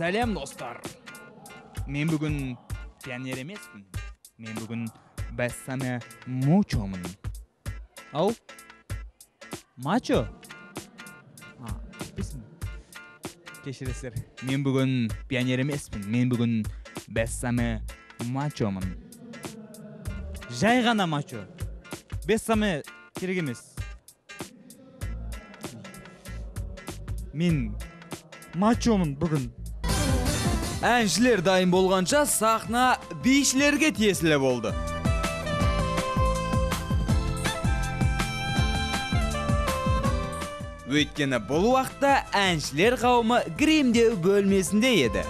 сәлем достар. Мен бүгін пионер емеспін. Мен бүгін бәссаме мучомын. Ау? Мачо? Кешіресіздер. Мен бүгін пионер емеспін. Мен бүгін бәссаме мачомын. Жай ғана мачо. Бессаме керек емес. Мен мачомын бүгін. Әншілер дайын болғанша сахна бишілерге тиесілі болды. Өйткені бұл уақытта әншілер қауымы гримдеу бөлмесінде еді.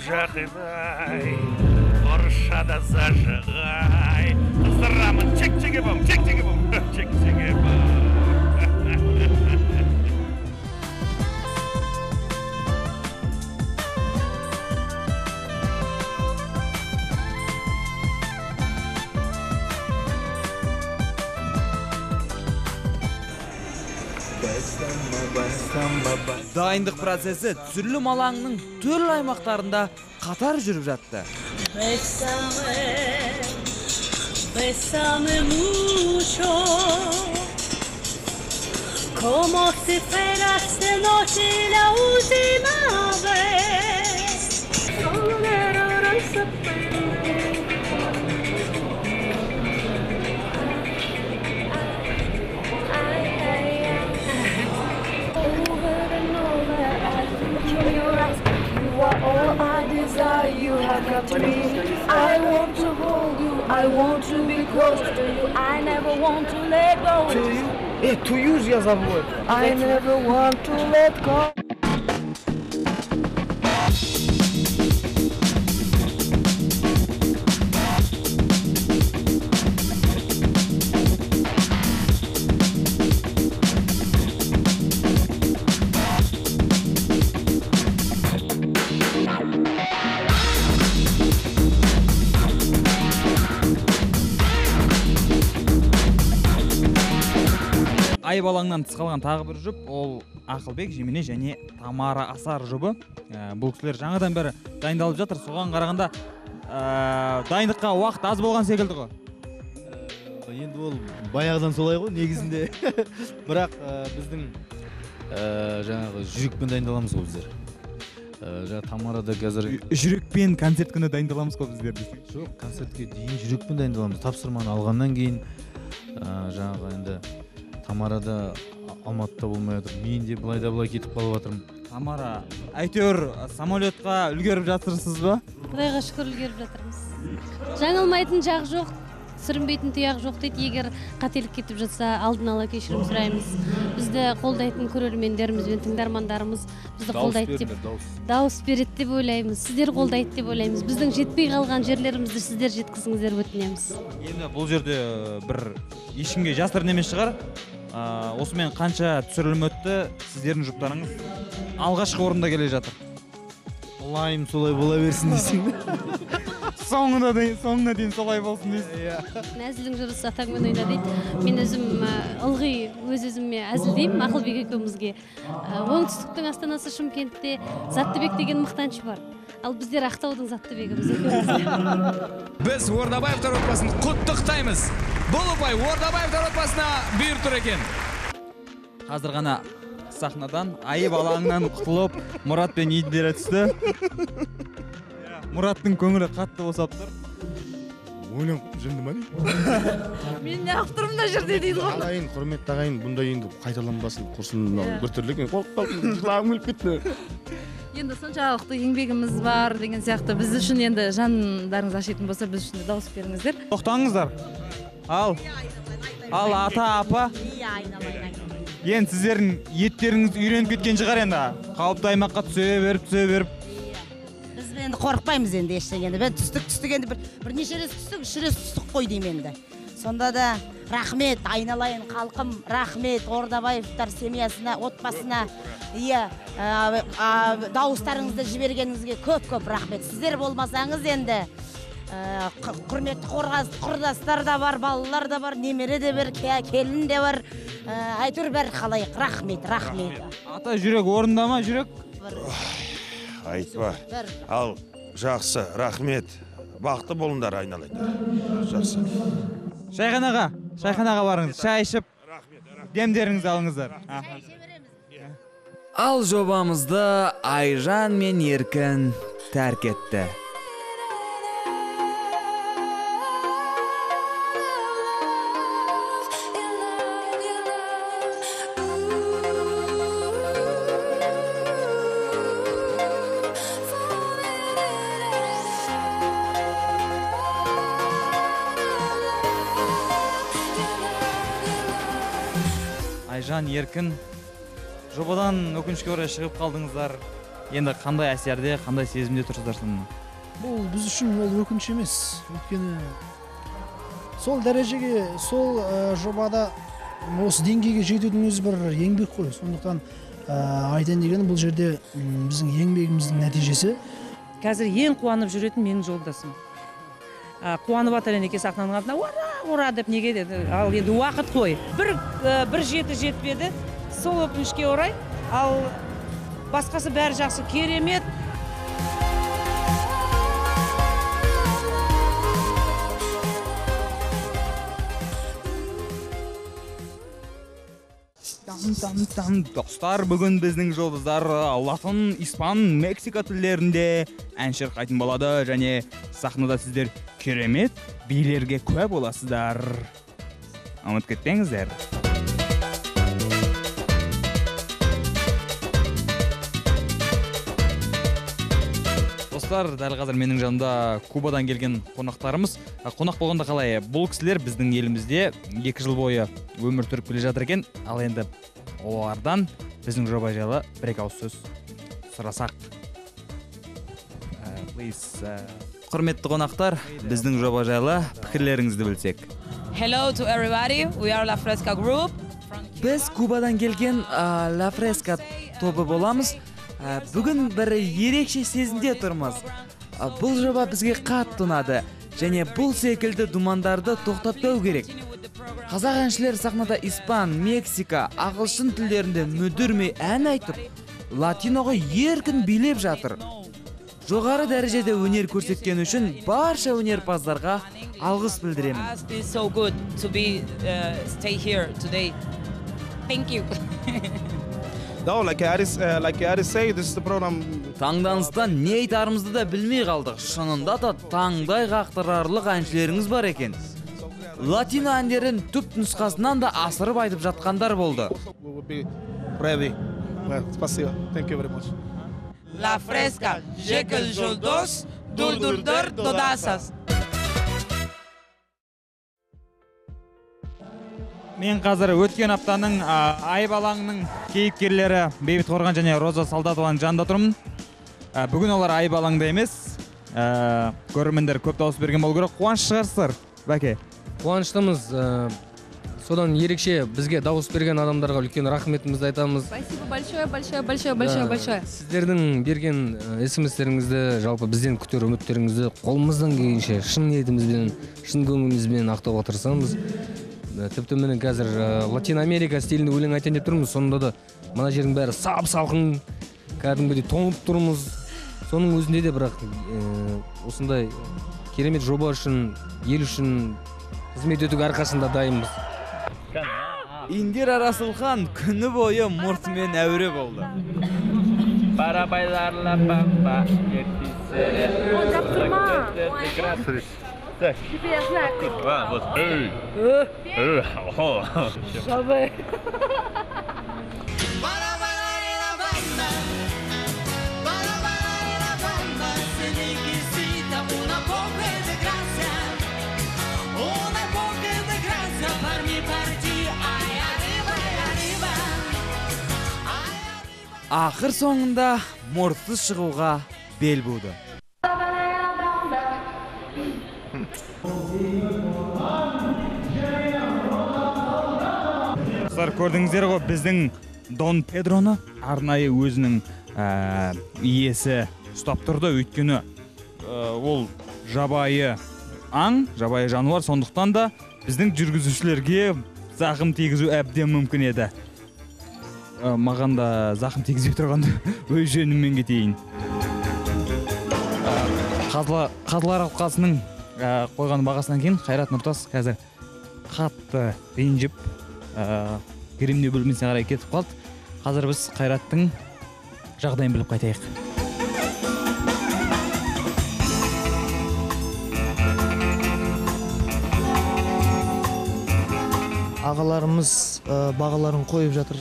Жақидай орысшада зажигай. Ысырамын чек чеге бом чек чеге бом чек чеге бом дайындық процесі түсірілім алаңының түрлі аймақтарында қатар жүріп жатты. to you? Yeah, to use Yazavur. I never want to let go. Айып алаңнан тыс қалған тағы бір жұп ол ақылбек жемене және тамара асар жұбы. Ә, бұл кісілер жаңадан бері дайындалып жатыр. Соған қарағанда ә, дайындыққа уақыт аз болған секілді ғой. Енді ол баяғыдан солай ғой негізінде. Бірақ ә, біздің ә, жаңағы жүрекпен дайындаламыз ғой біздер. Ә, жаңағы тамарада қазір жүрекпен концерт күні дайындаламыз ғой біздер десең. Жоқ концертке дейін жүрекпен дайындаламыз. Тапсырманы алғаннан кейін ә, жаңағы енді тамарада А- алматыда болмай жатыр мен де былай да былай кетіп қалып жатырмын тамара әйтеуір самолетқа үлгеріп жатырсыз ба? Құдайға шүкір үлгеріп жатырмыз. Жаңылмайтын жақ жоқ сүрінбейтін тұяқ жоқ дейді. Егер қателік кетіп жатса алдын ала кешірім сұраймыз. Бізді қолдайтын көрермендеріміз бен тыңдармандарымыз бізді қолдайды деп дауыс береді деп ойлаймыз. Сіздер қолдайды деп ойлаймыз. Біздің жетпей қалған жерлерімізді сіздер жеткізіңіздер өтінеміз. Енді бұл жерде бір ешкімге жасырын емес шығар. Ә, осымен қанша түсірілім өтті сіздердің жұптарыңыз? Алғашқы орында келе жатыр. Лайым солай бола берсін десең соңына дейін соңына дейін солай болсын дейсіз. Иә. Нәзілдің жырысы атаңмен ойна дейді. Мен өзім ылғи өз өзіме әзілдеймін ақылбек екеумізге. Оңтүстіктің астанасы шымкентте заттыбек деген мақтаншы бар. Ал біздер ақтаудың заттыбегіміз екеуміз. Біз ордабаевтар отбасын құттықтаймыз. Бұл ұпай ордабаевтар отбасына бұйырып тұр екен. Қазір ғана сахнадан айып алаңынан құтылып мұрат пен индира түсті. Мұраттың көңілі қатты босап тұр. Ойланып жынды ма деймін Мен неғып тұрмын мына жерде дейді ғой. ағайын құрметті ағайын бұндай енді қайталанбасын құрсын мынау біртүрлі екен. Қорқып қалдым жылағым келіп кетті. Енді соншалықты еңбегіміз бар деген сияқты біз үшін енді жандарыңыз ашитын болса біз үшін де дауыс беріңіздер. тоқтаңыздар. Ал. Ал ата апа. Иә енді сіздердің еттеріңіз үйреніп кеткен шығар енді. Қауіпті аймаққа түсе беріп түсе беріп. Біз енді қорықпаймыз енді ештеңені біз түстік түстік енді бір бірнеше рет түстік үш рет түстік қой деймін енді. Сонда да рахмет айналайын халқым. Рахмет ордабаевтар семьясына отбасына. Иә дауыстарыңызды жібергеніңізге көп көп рахмет. Сіздер болмасаңыз енді. Құрметті қорғас- құрдастар да бар балалар да бар немере де бар ке- келін де бар. Ә, әйтеуір бәрі халайық рахмет рахмет. Ата жүрек орнында ма жүрек? Айтпа. Ал жақсы рахмет. Бақытты болыңдар айналайындар жақсы. Шайханаға шайханаға барыңыз. Шай ішіп демдеріңізді алыңыздар. Ал жобамызды айжан мен еркін тәрк етті. Еркін жобадан өкінішке орай шығып қалдыңыздар. Енді қандай әсерде қандай сезімде тұрсыздар сонда бұл біз үшін ол өкініш емес. Өйткені сол дәрежеге сол ә, жобада осы деңгейге жетудің өзі бір еңбек қой. Сондықтан ә, айтайын дегенім бұл жерде біздің еңбегіміздің нәтижесі. Қазір ең қуанып жүретін менің жолдасым. Қуанып жатыр ене сахнаның алдына ура! Ура деп неге деді? Ал енді уақыт қой. Бір ә, бір жеті жетпеді. Сол өкінішке орай ал басқасы бәрі жақсы керемет. Достар бүгін біздің жұлдыздар латын испан мексика тілдерінде ән шырқайтын болады. Және сахнада сіздер керемет билерге куә боласыздар. Ұмытып кетпеңіздер. Достар дәл қазір менің жанымда кубадан келген қонақтарымыз. А, қонақ болғанда қалай? Бұл кісілер біздің елімізде екі жыл бойы өмір сүріп келе жатыр екен. Ал енді олардан біздің жоба жайлы бір екі ауыз сөз сұрасақ. Please, ә, құрметті қонақтар біздің жоба жайлы пікірлеріңізді білсек. Hello to everybody. We are La Fresca Group. біз кубадан келген ә, ла фреска тобы боламыз. Ә, бүгін бір ерекше сезімде тұрмыз. Ә, бұл жоба бізге қатты ұнады. Және бұл секілді думандарды тоқтатпау керек. Қазақ әншілер сахнада испан мексика ағылшын тілдерінде мүдірмей ән айтып латиноға еркін билеп жатыр. Жоғары дәрежеде өнер көрсеткен үшін барша өнерпаздарға алғыс білдіремін. Uh, uh, таңданыстан не айтарымызды да білмей қалдық. Шынында да таңдай қақтырарлық әншілеріңіз бар екен. Латино әндерін түп нұсқасынан да асырып айтып жатқандар болды. La Fresca, Жолдос, Додасас. мен қазір өткен аптаның айбалаңның кейіпкерлері бейбіт қорған және роза солдатованың жанында тұрмын. Бүгін олар айбалаңда емес ә, көрермендер көп дауыс берген болу керек. Қуаныш шығарсыздар бәке. Қуаныштымыз. Ә, содан ерекше бізге дауыс берген адамдарға үлкен рахметімізді айтамыз. Спасибо большое большое большое большое большое. сіздердің берген ә, смстеріңізді жалпы бізден күтер үміттеріңізді қолымыздан келгенше шын ниетімізбен шын көңілімізбен ақтауға тырысамыз Ә, тіпті міне қазір латин америка стилінде өлең айтайын деп тұрмыз сонда да мына жердің бәрі сап салқын кәдімгідей тоңып тұрмыз. Соның өзінде де бірақ осындай керемет жоба үшін ел үшін қызмет етуге әрқашанда дайынбыз. Индира расылхан күні бойы мұртымен әуре болды. Теперь знак. А, вот. Эй. Эй, хо. Ақыр соңында мұртсыз шығуға бел буды. Достар көрдіңіздер ғой біздің дон педроны арнайы өзінің ә, иесі ұстап тұрды. Өйткені ә, ол жабайы аң жабайы жануар. Сондықтан да біздің жүргізушілерге зақым тигізу әбден мүмкін еді. Маған да зақым тигізбей тұрғанда өз жөніммен кетейін Ә, қазылар алқасының ә, қойған бағасынан кейін қайрат нұртас қазір қатты ренжіп гримдеу бөлмесіне қарай кетіп қалды. Қазір біз қайраттың жағдайын біліп қайтайық. Ағаларымыз бағаларын қойып жатыр.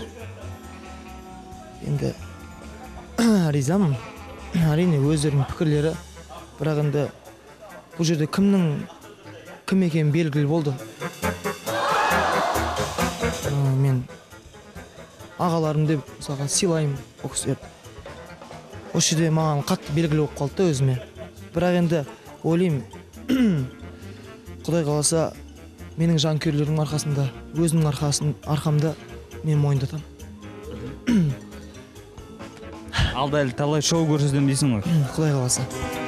Енді ризамын. Әрине өздерінің пікірлері бірақ енді бұл жерде кімнің кім екені белгілі болды. Мен ағаларым деп мысалға сыйлаймын ол кісілерді. Осы жерде маған қатты белгілі болып қалды да өзіме. Бірақ енді ойлаймын құдай қаласа менің жанкүйерлерімнің арқасында өзімнің арқасын арқамда мен мойындатамын. Алда әлі талай шоу көрсетемін дейсің ғой. Құдай қаласа.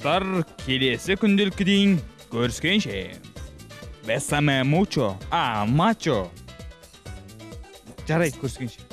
Достар келесі күнделікке дейін көріскенше. Бесаме мучо а мачо. Жарайды көріскенше.